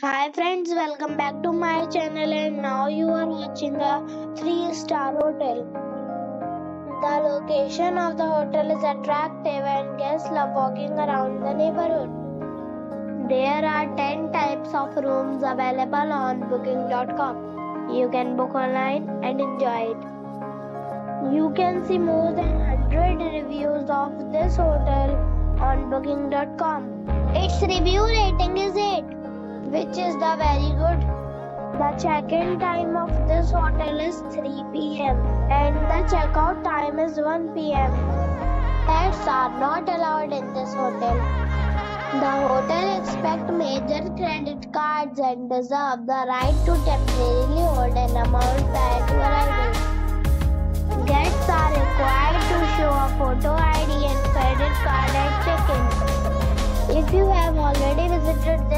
Hi friends, welcome back to my channel and now you are watching a 3 star hotel. The location of the hotel is attractive and guests love walking around the neighborhood. There are 10 types of rooms available on booking.com. You can book online and enjoy it. You can see more than 100 reviews of this hotel on booking.com. Its review rating is 8 which is the very good. The check-in time of this hotel is 3 p.m. and the checkout time is 1 p.m. Pets are not allowed in this hotel. The hotel expects major credit cards and reserve the right to temporarily hold an amount prior to. Guests are required to show a photo ID and credit card at check-in. If you have already visited this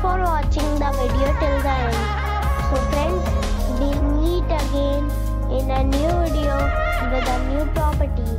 for watching the video till the end. So friends, we meet again in a new video with a new property.